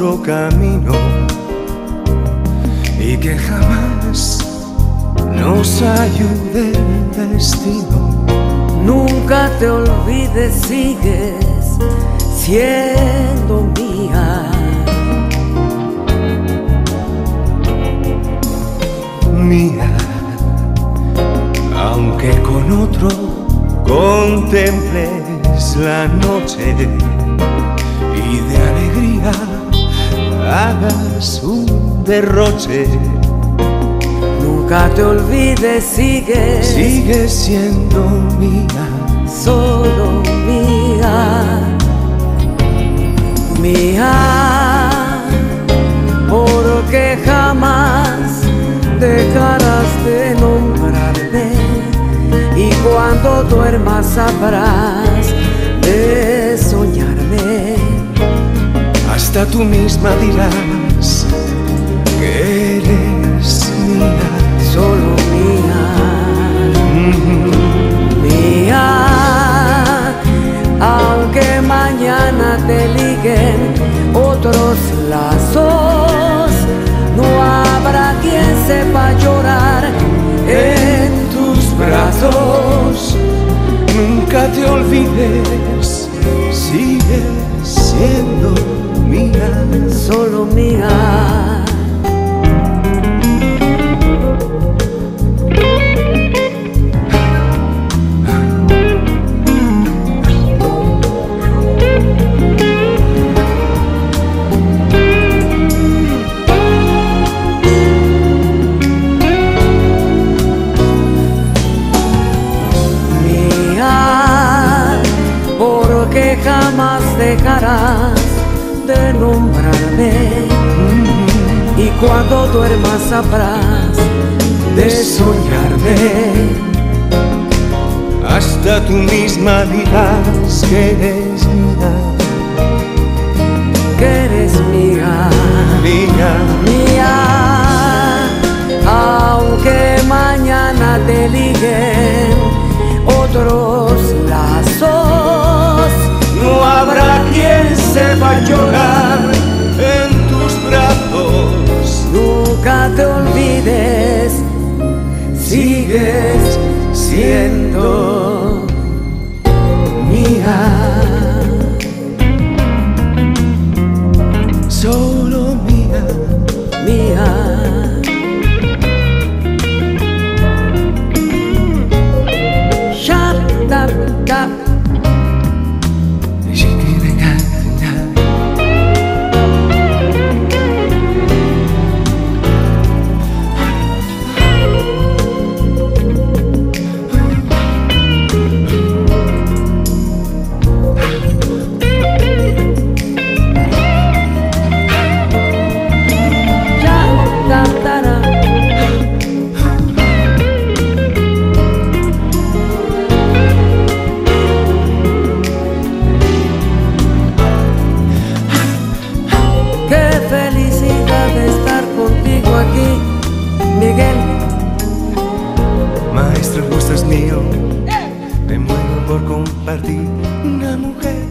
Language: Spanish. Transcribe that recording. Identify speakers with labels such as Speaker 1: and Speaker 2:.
Speaker 1: otro camino y que jamás nos ayude el destino.
Speaker 2: Nunca te olvides, sigues siendo mía.
Speaker 1: Mía, aunque con otro contemples la noche y de alegría hagas un derroche.
Speaker 2: Nunca te olvides, sigues,
Speaker 1: Sigues siendo mía,
Speaker 2: solo mía, mía, porque jamás dejarás de nombrarme y cuando duermas sabrás de.
Speaker 1: Hasta tú misma dirás que eres mía.
Speaker 2: solo mía, mía, aunque mañana te liguen otros lazos, no habrá quien sepa llorar en tus brazos.
Speaker 1: Nunca te olvides, sigues siendo mía.
Speaker 2: Solo mía. jamás dejarás de nombrarme y cuando duermas sabrás de soñarme.
Speaker 1: Hasta tú misma dirás que eres mía,
Speaker 2: que eres mía,
Speaker 1: mía.
Speaker 2: mía, aunque mañana te liguen otros lazos,
Speaker 1: No habrá quien sepa llorar
Speaker 2: te olvides, sigues siendo Miguel.
Speaker 1: Maestro, el gusto es mío. Me muero por compartir una mujer.